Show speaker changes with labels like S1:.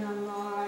S1: No.